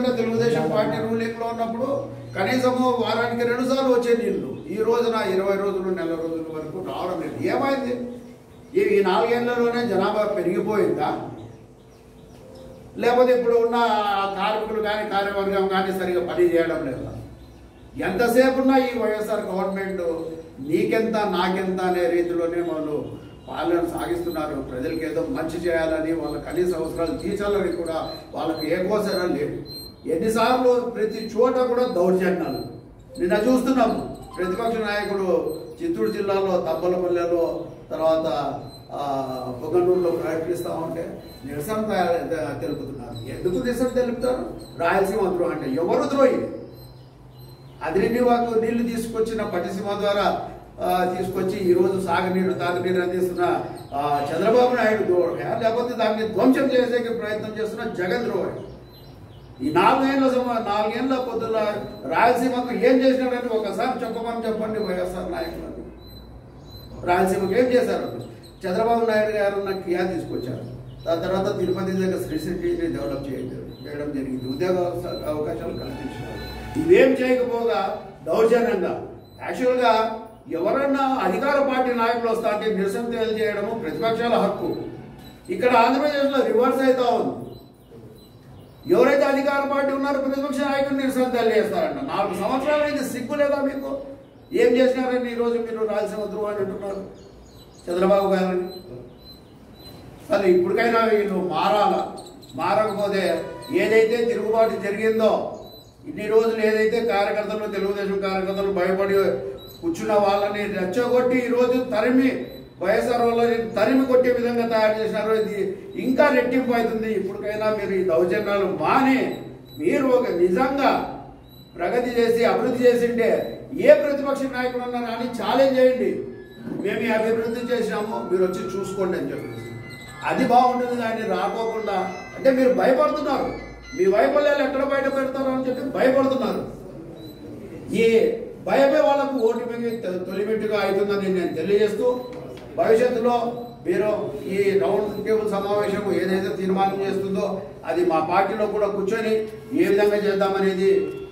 గతంలో తెలుగుదేశం పార్టీ రూలింగ్లో ఉన్నప్పుడు కనీసము వారానికి రెండు సార్లు వచ్చే నీళ్ళు. ఈ రోజున ఇరవై రోజులు నెల రోజుల వరకు రావడం లేదు. ఏమైంది? ఈ ఈ నాలుగేళ్ళలోనే జనాభా పెరిగిపోయిందా? లేకపోతే ఇప్పుడు ఉన్న కార్మికులు కానీ కార్యవర్గం కానీ సరిగా పని చేయడం లేదా? ఎంతసేపు ఉన్నా ఈ వైఎస్ఆర్ గవర్నమెంట్ నీకెంత నాకెంత అనే రీతిలోనే వాళ్ళు పాలన సాగిస్తున్నారు. ప్రజలకు ఏదో మంచి చేయాలని వాళ్ళ కనీస అవసరాలు తీర్చాలని కూడా వాళ్ళకి ఏ కోసరా లేదు. ఎన్నిసార్లు ప్రతి చోట కూడా దౌర్జన్యాలు. నిన్న చూస్తున్నాము ప్రతిపక్ష నాయకుడు చిత్తూరు జిల్లాలో తబ్బలపల్లెలో తర్వాత పొగనూరులో ప్రకటిస్తా ఉంటే నిరసన తెలుపుతున్నారు. ఎందుకు నిరసన తెలుపుతారు? రాయలసీమ ద్రోహం అంటే ఎవరు ద్రోహి? అదిరినివాకు నీళ్ళు తీసుకొచ్చిన పట్టిసీమ ద్వారా తీసుకొచ్చి ఈరోజు సాగునీరు తాగునీరు అందిస్తున్న చంద్రబాబు నాయుడు ద్రోహి లేకపోతే దాన్ని ధ్వంసం చేసే ప్రయత్నం చేస్తున్న జగన్ ద్రోహి ఈ నాలుగేళ్ళ నాలుగేళ్ళ పొద్దుల రాయలసీమకు ఏం చేసినాడని ఒకసారి చెప్పమని చెప్పండి వైఎస్ఆర్ నాయకులను రాయలసీమకు ఏం చేశారు? చంద్రబాబు నాయుడు గారు ఉన్న కియా తీసుకొచ్చారు. దాని తర్వాత తిరుపతి దగ్గర శ్రీ డెవలప్ చేయడం చేయడం జరిగింది. ఉద్యోగ అవకాశాలు కల్పించారు ఇవేం చేయకపోగా దౌర్జన్యంగా. యాక్చువల్గా ఎవరన్నా అధికార పార్టీ నాయకులు వస్తా అంటే నిరసన తెలియజేయడము ప్రతిపక్షాల హక్కు. ఇక్కడ ఆంధ్రప్రదేశ్లో రివర్స్ అవుతా ఉంది. ఎవరైతే అధికార పార్టీ ఉన్నారో ప్రతిపక్ష నాయకులు నిరసన తెలియజేస్తారంట నాలుగు సంవత్సరాలు అయితే సిగ్గు లేదా మీకు? ఏం చేసినారని ఈ రోజు మీరు రాయలసీమ ధ్రువాన్ని అంటున్నారు? చంద్రబాబు గారని సరే ఇప్పటికైనా వీళ్ళు మారాల. మారకపోతే ఏదైతే తిరుగుబాటు జరిగిందో ఇన్ని రోజులు ఏదైతే కార్యకర్తలు తెలుగుదేశం కార్యకర్తలు భయపడి కూర్చున్న వాళ్ళని రెచ్చగొట్టి ఈ రోజు తరిమి వైఎస్ఆర్ వాళ్ళు తరిమి కొట్టే విధంగా తయారు చేసినారు ఇది ఇంకా రెట్టింపు అవుతుంది. ఇప్పటికైనా మీరు ఈ దౌర్జన్యాలు మాని మీరు ఒక నిజంగా ప్రగతి చేసి అభివృద్ధి చేసింటే ఏ ప్రతిపక్ష నాయకుడు ఉన్నా కానీ ఛాలెంజ్ చేయండి. మేము ఈ అభివృద్ధి చేసినాము మీరు వచ్చి చూసుకోండి అని చెప్పేసి. అది బాగుంటుంది కానీ రాకోకుండా అంటే మీరు భయపడుతున్నారు. మీ వైఫల్యాలు ఎక్కడ బయట పెడతారు అని చెప్పి భయపడుతున్నారు. ఈ భయమే వాళ్ళకు ఓటమికి తొ- తొలిమెట్టుగా అవుతుందని నేను తెలియజేస్తూ భవిష్యత్తులో మీరు ఈ రౌండ్ టేబుల్ సమావేశం ఏదైతే తీర్మానం చేస్తుందో అది మా పార్టీలో కూడా కూర్చొని ఏ విధంగా చేద్దామనేది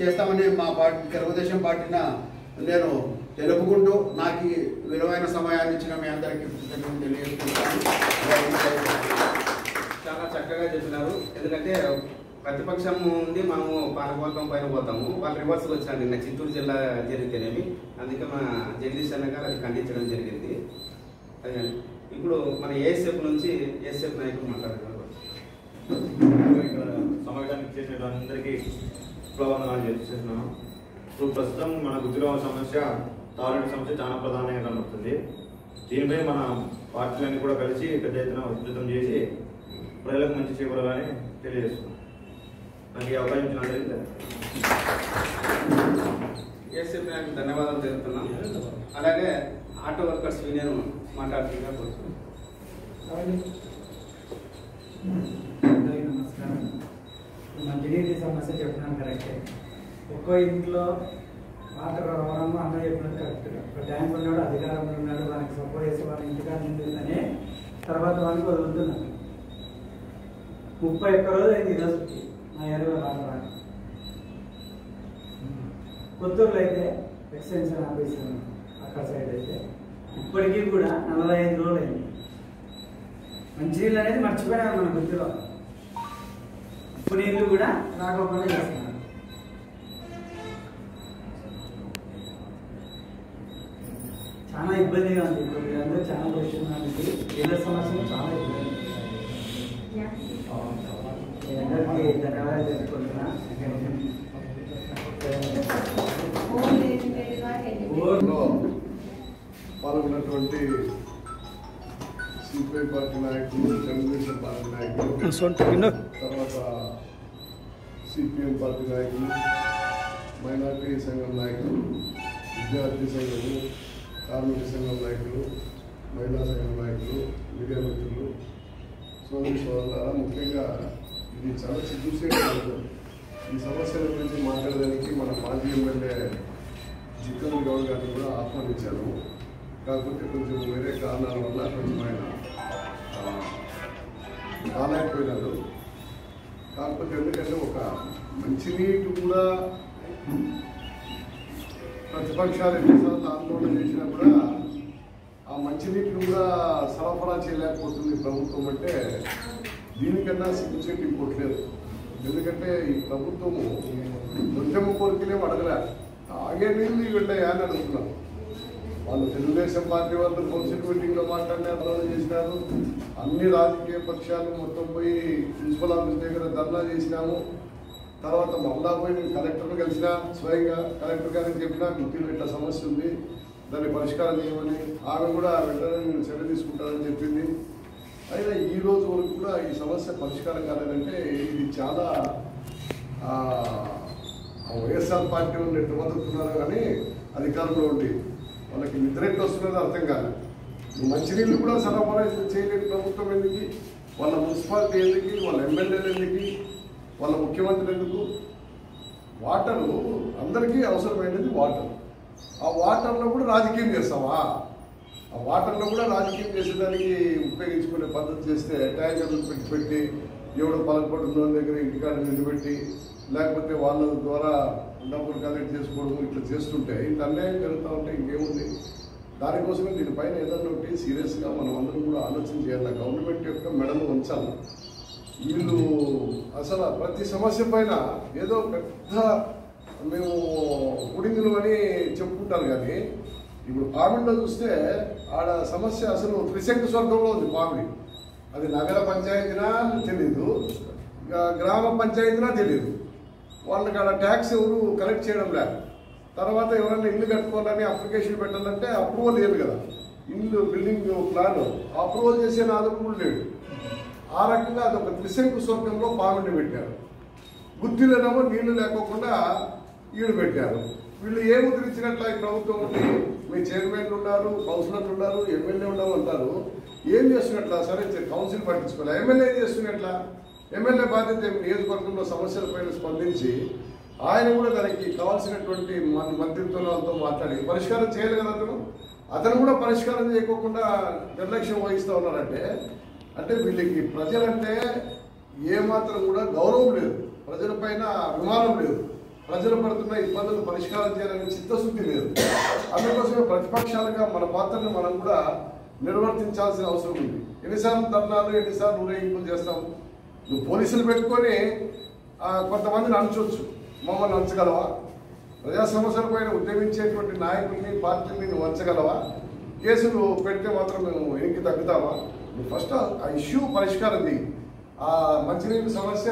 చేస్తామని మా పార్టీ తెలుగుదేశం పార్టీన నేను తెలుపుకుంటూ నాకు విలువైన సమయాన్ని ఇచ్చిన మీ అందరికీ కృతజ్ఞతలు తెలియజేస్తున్నాను. చాలా చక్కగా చెప్పినారు. ఎందుకంటే ప్రతిపక్షం నుండి మనము పాలకవర్గం పైన పోతాము. వాళ్ళు రివర్స్ వచ్చారు నిన్న చిత్తూరు జిల్లా జరిగితేనేమి. అందుకే మన జగదీష్ అన్న గారు అది ఖండించడం జరిగింది. అదే ఇప్పుడు మన ఏఎస్ఎఫ్ నుంచి ఏఎస్ఎఫ్ నాయకులు మాట్లాడుతున్నారు ఇక్కడ సమావేశానికి చేసిన అందరికీ ప్లవనాలు చేస్తున్నాను ఇప్పుడు ప్రస్తుతం మన గుజరావ సమస్య తారుడి సమస్య చాలా ప్రధానంగా కనబడుతుంది. దీనిపై మన పార్టీలన్నీ కూడా కలిసి పెద్ద ఎత్తున ఉధృతం చేసి ప్రజలకు మంచి చేకూరాలని తెలియజేస్తున్నాం. నాకు ఈ అవకాశం ఇచ్చిన అందరికీ ధన్యవాదాలు తెలుపుతున్నాం. అలాగే ఆటో వర్కర్స్ యూనియన్ మాట్లాడుతుందా కోరుతున్నాం అందరికీ నమస్కారం మంచినీటి సమస్య చెప్పినాను కరెక్టే ఒక్కో ఇంట్లో వాటర్ రావడం అందరూ చెప్పినది కరెక్ట్ ఒక ట్యాంక్ ఉన్నాడు అధికారంలో ఉన్నాడు వాళ్ళకి సపోర్ట్ చేసి వాళ్ళ ఇంటికాడ నిందిందని తర్వాత వాళ్ళకి వదులుతున్నారు ముప్పై ఒక్క రోజు అయింది ఈరోజు నా ఏరియాలో వాటర్ రాక కొత్తూరులో అయితే ఎక్స్టెన్షన్ ఆఫీస్ అక్కడ సైడ్ అయితే. ఇప్పటికీ కూడా నలభై ఐదు రోజులు అయింది మంచినీళ్ళు అనేది మర్చిపోయినారు మన గుర్తులో. ఉప్పు నీళ్ళు కూడా రాకపోతే చేస్తున్నారు. చాలా ఇబ్బందిగా ఉంది ఇప్పుడు మీరందరూ చాలా క్వశ్చన్ నీళ్ళ సమస్యలు చాలా ఇబ్బంది ధన్యవాదాలు తెలుసుకుంటున్నా లో పాల్గొన్నటువంటి సిపిఐ పార్టీ నాయకులు తెలుగుదేశం పార్టీ నాయకులు తర్వాత సిపిఎం పార్టీ నాయకులు మైనార్టీ సంఘం నాయకులు విద్యార్థి సంఘము కార్మిక సంఘం నాయకులు మహిళా సంఘం నాయకులు మీడియా మిత్రులు సోదరి సోదరులారా ముఖ్యంగా ఇది చాలా సిగ్గుసేటు ఈ సమస్యల గురించి మాట్లాడడానికి మన మాజీ ఎమ్మెల్యే జిక్కన్ గౌడ్ గారిని కూడా ఆహ్వానించాను. కాకపోతే కొంచెం వేరే కారణాల వల్ల కొంచెం ఆయన ఆ, కాకపోతే ఎందుకంటే ఒక మంచినీటి కూడా ప్రతిపక్షాలు ఎన్నిసార్లు ఆందోళన చేసినా కూడా ఆ మంచినీటిని కూడా సరఫరా చేయలేకపోతుంది ప్రభుత్వం అంటే దీనికన్నా సిగ్గుచేటి ఇంకోట్లేదు ఎందుకంటే ఈ ప్రభుత్వము ఉద్యమ కోరికలేం అడగలే. తాగే నీళ్ళు ఇవ్వండి అని అడుగుతున్నాం వాళ్ళు తెలుగుదేశం పార్టీ వాళ్ళు కౌన్సిల్ మీటింగ్లో మాట్లాడిన ధర్నా చేసినారు. అన్ని రాజకీయ పక్షాలు మొత్తం పోయి ప్రిన్సిపల్ ఆఫీస్ దగ్గర ధర్నా చేసినాము. తర్వాత మళ్ళా పోయి నేను కలెక్టర్ని కలిసిన స్వయంగా కలెక్టర్ గారికి చెప్పినా గుర్తులు ఇట్లా సమస్య ఉంది దాన్ని పరిష్కారం చేయమని. ఆమె కూడా వెంటనే నేను చర్య తీసుకుంటానని చెప్పింది. అయినా ఈ రోజు వరకు కూడా ఈ సమస్య పరిష్కారం కాలేదంటే ఇది చాలా వైఎస్ఆర్ పార్టీ వాళ్ళు ఎట్టు బతుకుతున్నారు కానీ అధికారంలో ఉండి వాళ్ళకి నిద్ర ఎట్లా వస్తున్నదో అర్థం కాదు. మంచినీళ్ళు కూడా సరఫరా చేయలేని ప్రభుత్వం ఎందుకు? వాళ్ళ మున్సిపాలిటీ ఎందుకు? వాళ్ళ ఎమ్మెల్యేలు ఎందుకు? వాళ్ళ ముఖ్యమంత్రి ఎందుకు? వాటరు అందరికీ అవసరమైనది వాటర్. ఆ వాటర్లో కూడా రాజకీయం చేస్తావా? ఆ వాటర్లో కూడా రాజకీయం చేసేదానికి ఉపయోగించుకునే పద్ధతి చేస్తే ట్యాంకర్లు పెట్టి పెట్టి ఎవడో పలకపడుతుందో దగ్గర ఇంటికాడ నిలబెట్టి లేకపోతే వాళ్ళ ద్వారా డబ్బులు కలెక్ట్ చేసుకోవడం ఇట్లా చేస్తుంటే ఇంత అన్యాయం జరుగుతూ ఉంటే ఇంకేముంది? దానికోసమే దీనిపైన ఏదన్నా ఒకటి సీరియస్గా మనం అందరం కూడా ఆలోచన చేయాలి. గవర్నమెంట్ యొక్క మెడలు ఉంచాలి వీళ్ళు అసలు ప్రతి సమస్య పైన ఏదో పెద్ద మేము పుడింగులు అని చెప్పుకుంటారు కానీ ఇప్పుడు పామిడిలో చూస్తే ఆడ సమస్య అసలు త్రిశంకు స్వర్గంలో ఉంది పామిడి అది నగర పంచాయతీనా తెలియదు గ్రామ పంచాయతీనా తెలియదు వాళ్ళకి అలా ట్యాక్స్ ఎవరు కలెక్ట్ చేయడం లేదు. తర్వాత ఎవరైనా ఇల్లు కట్టుకోవాలని అప్లికేషన్ పెట్టాలంటే అప్రూవల్ లేదు కదా. ఇల్లు బిల్డింగ్ ప్లాన్. అప్రూవల్ చేసే నాదుడు కూడా లేడు ఆ రకంగా అదొక త్రిశంకు స్వర్గంలో పాగుండి పెట్టారు. గుత్తిలోనేమో నీళ్ళు లేకోకుండా ఈడు పెట్టారు. వీళ్ళు ఏ ముద్రించినట్లు ఈ ప్రభుత్వం ఉంది? మీ చైర్మన్లు ఉన్నారు కౌన్సిలర్లు ఉన్నారు ఎమ్మెల్యే ఉండవు అంటారు. ఏం చేస్తున్నట్లా? సరే కౌన్సిల్ పట్టించుకోలే. ఎమ్మెల్యే ఏం చేస్తున్నట్లా? ఎమ్మెల్యే బాధ్యత ఏమి? నియోజకవర్గంలో సమస్యలపైన స్పందించి ఆయన కూడా దానికి కావాల్సినటువంటి మన మాట్లాడి పరిష్కారం చేయాలి కదా అతను? అతను కూడా పరిష్కారం చేయకోకుండా నిర్లక్ష్యం వహిస్తూ ఉన్నారంటే అంటే వీళ్ళకి ప్రజలంటే ఏమాత్రం కూడా గౌరవం లేదు. ప్రజలపైన అభిమానం లేదు. ప్రజలు పడుతున్న ఇబ్బందులు పరిష్కారం చేయాలనే చిత్తశుద్ధి లేదు. అందుకోసమే ప్రతిపక్షాలుగా మన పాత్రను మనం కూడా నిర్వర్తించాల్సిన అవసరం ఉంది. ఎన్నిసార్లు ధర్నాలు ఎన్నిసార్లు ఊరేగింపులు చేస్తాము నువ్వు పోలీసులు పెట్టుకొని కొంతమందిని అణచవచ్చు మమ్మల్ని అంచగలవా ప్రజా సమస్యల పైన ఉద్యమించేటువంటి నాయకుల్ని పార్టీని నువ్వు అంచగలవా కేసులు పెడితే మాత్రం మేము వెనక్కి తగ్గుతావా నువ్వు ఫస్ట్ ఆ ఇష్యూ పరిష్కారం చేయి ఆ మంచినీటి సమస్య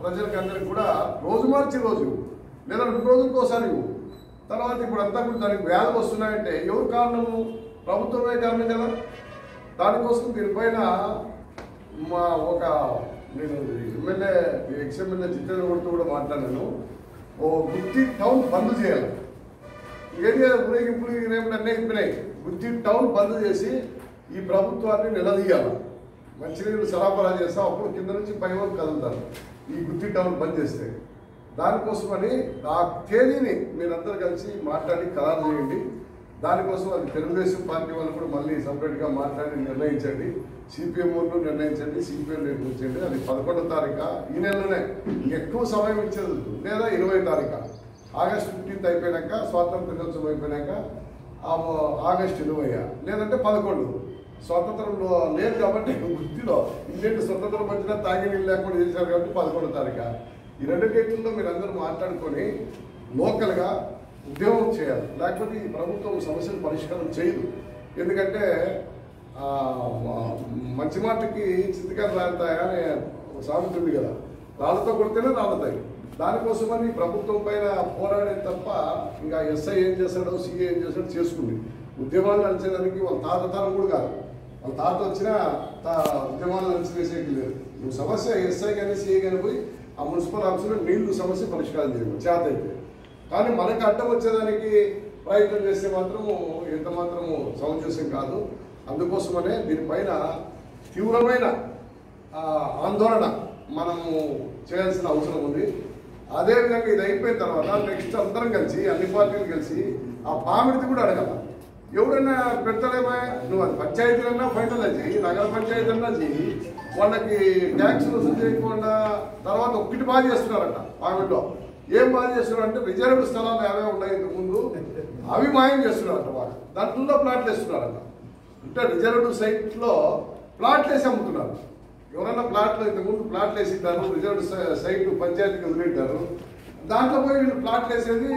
ప్రజలకు అందరికి కూడా రోజు మార్చి రోజు లేదా రెండు రోజులకోసారి తర్వాత ఇప్పుడు అంతా కూడా దానికి వ్యాధులు వస్తున్నాయంటే ఎవరు కారణము? ప్రభుత్వమే కారణం కదా. దానికోసం దీనిపైన మా ఒక నేను ఎమ్మెల్యే ఎక్స్ ఎమ్మెల్యే జితేంద్ర గౌడ్తో కూడా మాట్లాడాను. ఓ గుత్తి టౌన్ బంద్ చేయాలి. ఏరియా ఊరేగింపులు రేపు అన్నీ అయిపోయినాయి. గుత్తి టౌన్ బంద్ చేసి ఈ ప్రభుత్వాన్ని నిలదీయాలి. మంచినీళ్ళు సరఫరా చేస్తాం అప్పుడు కింద నుంచి పై వరకు కదులుతారు. ఈ గుత్తి టౌన్ బంద్ చేస్తే. దానికోసమని ఆ తేదీని మీరందరూ కలిసి మాట్లాడి ఖరారు చేయండి. దానికోసం అది తెలుగుదేశం పార్టీ వాళ్ళు కూడా మళ్ళీ సపరేట్గా మాట్లాడి నిర్ణయించండి. సిపిఎం వాళ్ళు నిర్ణయించండి సిపిఎం నిర్ణయించండి అది పదకొండో తారీఖు ఈ నెలలోనే. ఎక్కువ సమయం ఇచ్చేది లేదా. ఇరవై తారీఖు. ఆగస్ట్ ఫిఫ్టీన్త్ అయిపోయాక స్వాతంత్ర దినోత్సవం అయిపోయాక ఆగస్ట్ ఇరవై లేదంటే పదకొండు. స్వాతంత్రంలో లేదు కాబట్టి వృత్తిలో ఇంకేంటి స్వతంత్రం వచ్చినా తాగి నీళ్ళు లేకుండా చేశారు కాబట్టి పదకొండో తారీఖు. ఈ రెండు డేట్లలో మీరు అందరూ మాట్లాడుకొని లోకల్గా ఉద్యమం చేయాలి. లేకపోతే ఈ ప్రభుత్వం సమస్యలు పరిష్కారం చేయదు. ఎందుకంటే మంచి మాటకి చింతకాయలు రాలుతాయా అనే ఒక సామెత ఉంది కదా. రాళ్ళతో కొడితేనే రాలుతాయి. దానికోసమని ప్రభుత్వం పైన పోరాడే తప్ప ఇంకా ఎస్ఐ ఏం చేస్తాడో సీఏ ఏం చేస్తాడో చేసుకుంది. ఉద్యమాలు నడిచేదానికి వాళ్ళ తాత తరం కూడా కాదు. వాళ్ళ తాత వచ్చినా తా ఉద్యమాలు నడిచివేసేకి లేదు. నువ్వు సమస్య ఎస్ఐ కానీ సీఏ కానీ పోయి ఆ మున్సిపల్ ఆఫీసులో నీళ్ళు సమస్య పరిష్కారం చేయడం. చేత అయితే. కానీ మనకు అడ్డం వచ్చేదానికి ప్రయత్నం చేస్తే మాత్రము ఎంత మాత్రము సమంజసం కాదు. అందుకోసమనే దీనిపైన తీవ్రమైన ఆందోళన మనము చేయాల్సిన అవసరం ఉంది. అదేవిధంగా ఇది అయిపోయిన తర్వాత నెక్స్ట్ అందరం కలిసి అన్ని పార్టీలు కలిసి ఆ పామిడిది కూడా అడగాల. ఎవడన్నా పెడతాడేమో నువ్వు అది పంచాయతీలన్నా ఫైనల్ చెయ్యి నగర పంచాయతీలన్నా చేయి వాళ్ళకి ట్యాక్స్ వసూలు చేయకుండా తర్వాత ఒక్కటి బాగా చేస్తున్నారట పామిడిలో. ఏం బాగా చేస్తున్నారు అంటే రిజర్వ్ స్థలాలు ఏవే ఉన్నాయి ఇంతకు ముందు అవి మాయం చేస్తున్నారట వాళ్ళు. దాంట్లో ప్లాట్లు వేస్తున్నారంట. అంటే రిజర్వ్డ్ సైట్లో ప్లాట్లు వేసి అమ్ముతున్నారు. ఎవరైనా ప్లాట్లు ఇంతకుముందు ప్లాట్లు వేసింటారు రిజర్వ్డ్ సైట్ పంచాయతీకి వదిలింటారు దాంట్లో పోయి వీళ్ళు ప్లాట్లు వేసేది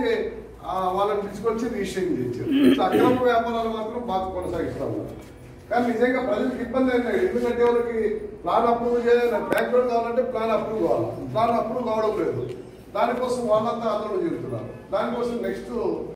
వాళ్ళని తీసుకొచ్చి రిజిస్ట్రేషన్ చేశారు అక్రమ వ్యాపారాలు మాత్రం బాధ కొనసాగిస్తా ఉన్నారు. కానీ నిజంగా ప్రజలకు ఇబ్బంది అయినా ఎందుకంటే వాళ్ళకి ప్లాన్ అప్రూవ్ చేయాలి బ్యాంక్ లోన్ కావాలంటే ప్లాన్ అప్రూవ్ కావాలి. ప్లాన్ అప్రూవ్ కావడం లేదు. దానికోసం వాళ్ళంతా ఆందోళన చెందుతున్నారు. దానికోసం నెక్స్ట్